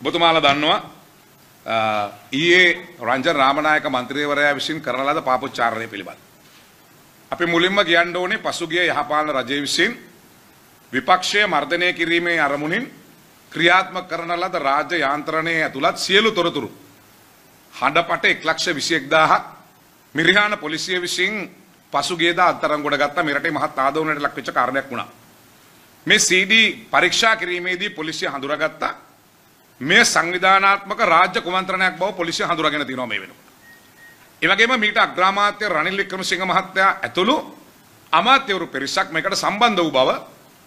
ඔබතුමාලා දන්නවා අ, ඊයේ රංජන් රාමනායක මන්ත්‍රීවරයා විසින් කරන ලද පාපොච්චාරණය පිළිබඳ. අපි මුලින්ම කියන්න ඕනේ පසුගිය යහපාලන රජය විසින් විපක්ෂය මර්ධනය කිරීමේ අරමුණින් ක්‍රියාත්මක කරන ලද රාජ්‍ය යාන්ත්‍රණයේ ඇතුළත් සියලු තොරතුරු හඬපට එක් ලක්ෂ විසියෙක්දාහක් මිරිහාන පොලිසිය විසින් පසුගියදා අත්තරංගොඩ ගත්ත මෙරටේ මහත් ආදවනයට ලක්වෙච්ච කාරණයක් වුණා. මේ CD පරීක්ෂා කිරීමේදී පොලිසිය හඳුනාගත්තා මේ සංවිධානාත්මක රාජ්‍ය කුමන්ත්‍රණයක් බව පොලිසිය හඳුනාගෙන තියෙනවා මේ වෙනකොට. ඒ වගේම මීට අග්‍රාමාත්‍ය රනිල් වික්‍රමසිංහ මහත්තයා ඇතුළු අමාත්‍යවරු පිරිසක් මේකට සම්බන්ධ වූ බව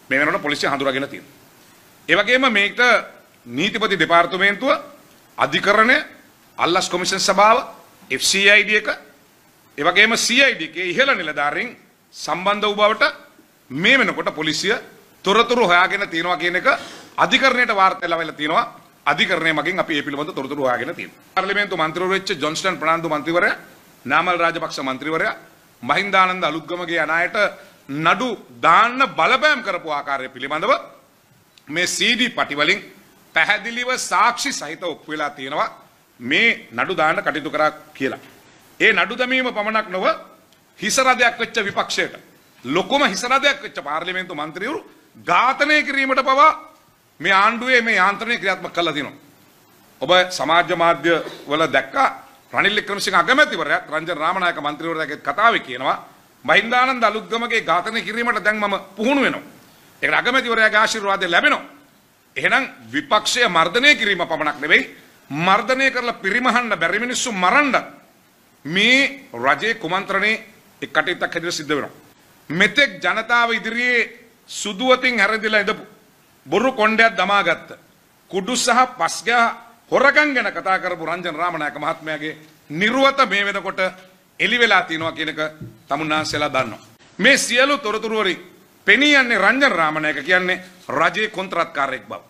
මේ වෙනකොට පොලිසිය හඳුනාගෙන තියෙනවා. ඒ වගේම මේකට නීතිපති දෙපාර්තමේන්තුව අධිකරණය අල්ලස් කොමිෂන් සභාව FCID එක ඒ වගේම CID එකේ ඉහළ නිලධාරීන් සම්බන්ධ වූ බවට මේ වෙනකොට පොලිසිය තොරතුරු හොයාගෙන තියෙනවා කියන එක අධිකරණයට වාර්තා ලැබිලා තියෙනවා අධිකරණය මගින් අපි ඒ පිළිබඳ තොරතුරු හොයාගෙන තියෙනවා පාර්ලිමේන්තු මන්ත්‍රීවරු වෙච්ච ජොන්ස්ටන් ප්‍රනාන්දු මන්ත්‍රීවරයා නාමල් රාජපක්ෂ මන්ත්‍රීවරයා මහින්දානන්ද අලුත්ගමගේ අනායට නඩු දාන්න බලපෑම් කරපු ආකාරය පිළිබඳව මේ CD පටි වලින් පැහැදිලිව සාක්ෂි සහිත ඔප්පු වෙලා තියෙනවා මේ නඩු දාන්න කටයුතු කරා කියලා. ඒ නඩු දැමීම පමණක් නොව හිසරදයක් වෙච්ච විපක්ෂයට ලොකුම හිසරදයක් වෙච්ච පාර්ලිමේන්තු මන්ත්‍රීවරු ඝාතනය කිරීමට පවා මේ ආණ්ඩුවේ මේ යාන්ත්‍රණය ක්‍රියාත්මක කළා තියෙනවා. ඔබ සමාජ මාධ්‍ය වල දැක්කා රනිල් වික්‍රමසිංහ අගමැතිවරයා රංජන් රාමනායක මන්ත්‍රීවරයාගේ කතාවේ කියනවා මහින්දානන්ද අලුත්ගමගේ ඝාතනය කිරීමට දැන් මම පුහුණු වෙනවා. ඒකට අගමැතිවරයාගේ ආශිර්වාදය ලැබෙනවා. එහෙනම් විපක්ෂය මර්ධනය කිරීම පමණක් නෙවෙයි මර්ධනය කරලා පිරිමහන්න බැරි මිනිස්සු මරන්න මේ රජයේ කුමන්ත්‍රණේ එක් කටයුත්තක් හැටියට සිද්ධ වෙනවා. මෙතෙක් ජනතාව ඉදිරියේ සුදුවතින් හැරදිලා ඉඳපු බොරු කොණ්ඩයක් දමාගත්ත කුඩු සහ පස්ගා හොරකම් ගැන කතා කරපු රංජන් රාමනායක මහත්මයාගේ නිර්වත මේ වෙනකොට එලි වෙලා තියෙනවා කියන එක තමුන්නාන්සේලා දන්නවා. මේ සියලු තොරතුරු වලින් පෙනී යන්නේ රංජන් රාමනායක කියන්නේ රජයේ කොන්ත්‍රාත්කාරයෙක් බව.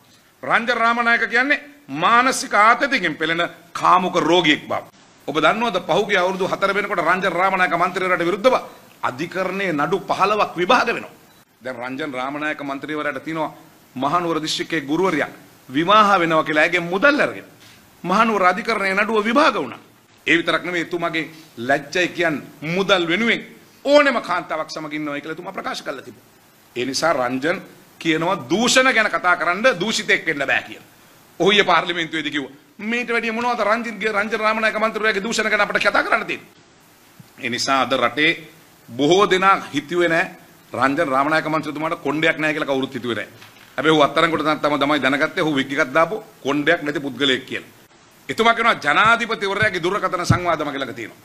රංජන් රාමනායක කියන්නේ මානසික ආතතියකින් පෙළෙන කාමුක රෝගියෙක් බව. ඔබ දන්නවද පහුගිය අවුරුදු 4 වෙනකොට රංජන් රාමනායක මන්ත්‍රීවරයාට විරුද්ධව අධිකරණයේ නඩු 15ක් විභාග වෙනවා. දැන් රංජන් රාමනායක මන්ත්‍රීවරයාට තියෙනවා මහනුවර දිස්ත්‍රික්කයේ ගුරුවරයා විවාහ වෙනවා කියලා ඇගේ මුදල් අරගෙන මහනුවර අධිකරණයේ නඩුව විභාග වුණා. ඒ විතරක් නෙමෙයි එතුමාගේ ලැජ්ජයි කියන්නේ මුදල් වෙනුවෙන් ඕනෙම කාන්තාවක් සමග ඉන්නවා කියලා එතුමා ප්‍රකාශ කළා තිබුණා. ඒ නිසා රංජන් කියනවා දූෂණ ගැන කතා කරන්න දූෂිතෙක් වෙන්න බෑ කියලා. ඔහුය පාර්ලිමේන්තුවේදී කිව්වා. මේට වැඩිය මොනවද රංජන්ගේ රංජන රාමනායක මන්ත්‍රීවරයාගේ දූෂණ ගැන අපිට කතා කරන්න තියෙන්නේ. ඒ නිසා අද රටේ බොහෝ දෙනා හිතුවේ නැහැ රංජන් රාමනායක මන්ත්‍රීතුමාට කොණ්ඩයක් නැහැ කියලා කවුරුත් හිතුවේ නැහැ. හැබැයි ඔහු අත්තරංගොඩ තම තමයි දැනගත්තේ ඔහු වික් එකක් දාපු කොණ්ඩයක් නැති පුද්ගලයෙක් කියලා. එතුමා කියනවා ජනාධිපතිවරයාගේ දුරකථන සංවාද මගේ ළඟ තියෙනවා.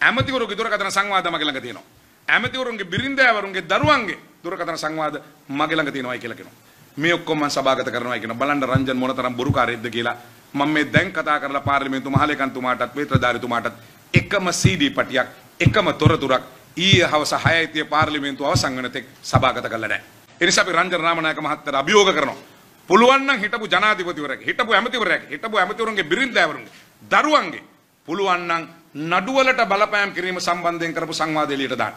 ඇමතිවරුගේ දුරකථන සංවාද මගේ ළඟ තියෙනවා. ඇමතිවරුන්ගේ බිරින්දෑවරුන්ගේ දරුවන්ගේ දුරකථන සංවාද මගේ ළඟ තියෙනවායි කියලා කියනවා. මේ ඔක්කොම මම සභාගත කරනවා කියන බලන්න රංජන් මොනතරම් බොරුකාරයෙක්ද කියලා මම මේ දැන් කතා කරලා පාර්ලිමේන්තු මහලේකම්තුමාටත් වේත්‍රධාරිතුමාටත් එකම CD පටියක් එකම තොරතුරක් ඊයේ හවස 6යි තිය පාර්ලිමේන්තුව අවසන් වෙන තෙක් සභාගත කළා නැහැ. ඒ නිසා අපි රංජන් රාමනායක මහත්තයාට අභියෝග කරනවා. පුළුවන් නම් හිටපු ජනාධිපතිවරයාගේ හිටපු ඇමතිවරයාගේ හිටපු ඇමතිවරුන්ගේ බිරින්දෑවරුන්ගේ දරුවන්ගේ පුළුවන් නම් නඩුවලට බලපෑම් කිරීම සම්බන්ධයෙන් කරපු සංවාදය එළියට දාන්න.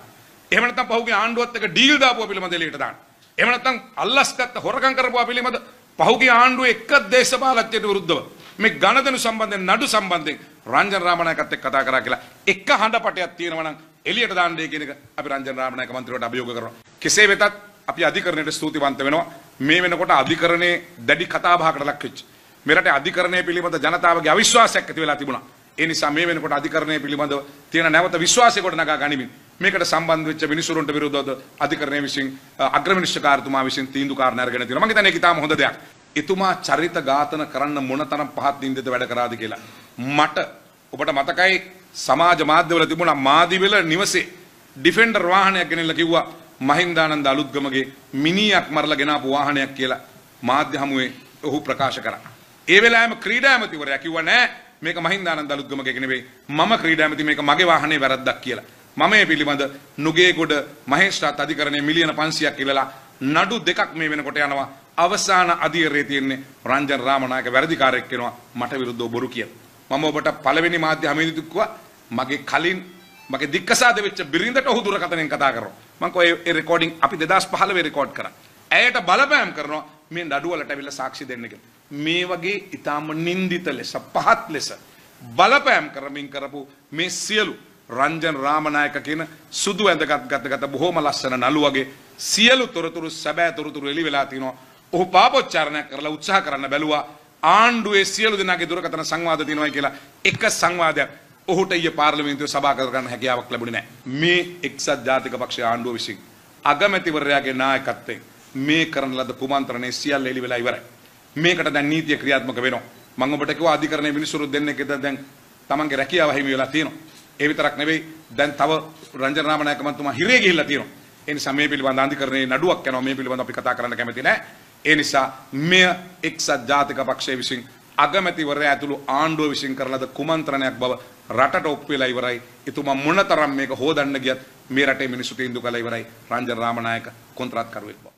එහෙම නැත්නම් පහුගිය ආණ්ඩුවත් එක්ක ඩීල් දාපුව පිළිබඳ එළියට දාන්න. එහෙම නැත්නම් අල්ලස් ගත්ත හොරකම් කරපුවා පිළිබඳ පහුගිය ආණ්ඩුවේ එක දේශපාලකත්වයට විරුද්ධව මේ ගණදෙනු සම්බන්ධයෙන් නඩු සම්බන්ධයෙන් රංජන් රාමනායකත් එක්ක කතා කරා කියලා එක හඬපටයක් තියෙනවා නම් එළියට දාන්නේ කියන එක අපි රංජන් රාමනායක මන්ත්‍රීවට අභියෝග කරනවා. කෙසේ වෙතත් අපි අධිකරණයට ස්තුතිවන්ත වෙනවා. මේ වෙනකොට අධිකරණයේ දැඩි කතාබහකට ලක් වෙච්ච. මෙරට අධිකරණය පිළිබඳ ජනතාවගේ අවිශ්වාසයක් ඇති වෙලා තිබුණා. ඒ නිසා මේ වෙනකොට අධිකරණය පිළිබඳව තියෙන නැවත විශ්වාසය කොට නගා ගනිමින් මේකට සම්බන්ධ වෙච්ච මිනිසුරුන්ට විරුද්ධව අධිකරණය විසින් අග්‍රමිනිස්ත්‍රකාරතුමා විසින් තීන්දුව කාරණා අරගෙන තියෙනවා. මම හිතන්නේ ඒක ඊටාම හොඳ දෙයක්. එතුමා චරිත ඝාතන කරන්න මොනතරම් පහත් දින්දෙද වැඩ කරාද කියලා. මට ඔබට මතකයි සමාජ මාධ්‍යවල තිබුණා මාදිවෙල නිවසේ ඩිෆෙන්ඩර් වාහනයක් ගෙනල්ලා කිව්වා මහින්දානන්ද අලුත්ගමගේ මිනියක් මරලා ගෙනාපු වාහනයක් කියලා මාධ්‍ය හමුවේ ඔහු ප්‍රකාශ කරා. ඒ වෙලාවෙම ක්‍රීඩා ඇමතිවරයා කිව්වා නෑ මේක මහින්දානන්ද අලුත්ගමගේ නෙවෙයි මම ක්‍රීඩා ඇමති මේක මගේ වාහනේ වැරද්දක් කියලා. මම මේ පිළිබඳ නුගේගොඩ මහේස්ත්‍රාත් අධිකරණයේ මිලියන 500ක් ඉල්ලලා නඩු දෙකක් මේ වෙනකොට යනවා. අවසාන අධීරයේ තියෙන්නේ රංජන් රාමනායක වැරදිකාරයෙක් වෙනවා මට විරුද්ධව බොරු කියලා. මම ඔබට පළවෙනි මාධ්‍ය හමුවේදී කිව්වා මගේ කලින් මගේ දික්කසාද වෙච්ච බිරිඳට ඔහු දුරකථනයෙන් කතා කරනවා. මම කොයි ඒ රෙකෝඩින් අපි 2015 රෙකෝඩ් කරා. ඇයට බලපෑම් කරනවා මේ නඩුවලට ඇවිල්ලා සාක්ෂි දෙන්න කියලා. මේ වගේ ඊටාම නින්දිත ලෙස පහත් ලෙස බලපෑම් කරමින් කරපු මේ සියලු රංජන් රාමනායක කියන සුදු ඇඳගත් ගතගත බොහොම ලස්සන නළු වගේ සියලු තොරතුරු සැබෑ තොරතුරු එළි වෙලා තිනවා. ඔහු පාපොච්චාරණයක් කරලා උත්සාහ කරන්න බැලුවා ආණ්ඩුවේ සියලු දෙනාගේ දුරකථන සංවාද තියෙනවා කියලා එක සංවාදයක් ඔහුට ඊයේ පාර්ලිමේන්තුවේ සභාගත කරන්න හැකියාවක් ලැබුණේ නැහැ. මේ එක්සත් ජාතික පක්ෂ ආණ්ඩුව විසින් අගමැතිවරයාගේ නායකත්වයෙන් මේ කරන ලද කුමන්ත්‍රණය සියල්ල එළි වෙලා ඉවරයි. මේකට දැන් නීතිය ක්‍රියාත්මක වෙනවා. මම ඔබට කිව්වා අධිකරණයේ මිනිසුරු දෙන්නෙක් ඉද දැන් තමන්ගේ රැකියාව හිමි වෙලා තියෙනවා. ඒ විතරක් නෙවෙයි දැන් තව රංජන රාමනායක මන්තුමා හිරේ ගිහිල්ලා තියෙනවා. ඒ නිසා මේ පිළිබඳ අධිකරණයේ නඩුවක් යනවා මේ පිළිබඳව අපි කතා කරන්න කැමති නැහැ. ඒ නිසා මෙය එක්සත් ජාතික පක්ෂය විසින් අගමැතිවරයා ඇතුළු ආණ්ඩුව විසින් කරලද කුමන්ත්‍රණයක් බව රටට ඔප්පු වෙලා ඉවරයි. එතුමා මොනතරම් මේක හොදන්න ගියත් මේ රටේ මිනිස්සු තීන්දුව කළා ඉවරයි. රංජන රාමනායක කොන්ත්‍රාත්කරුවෙක් බව.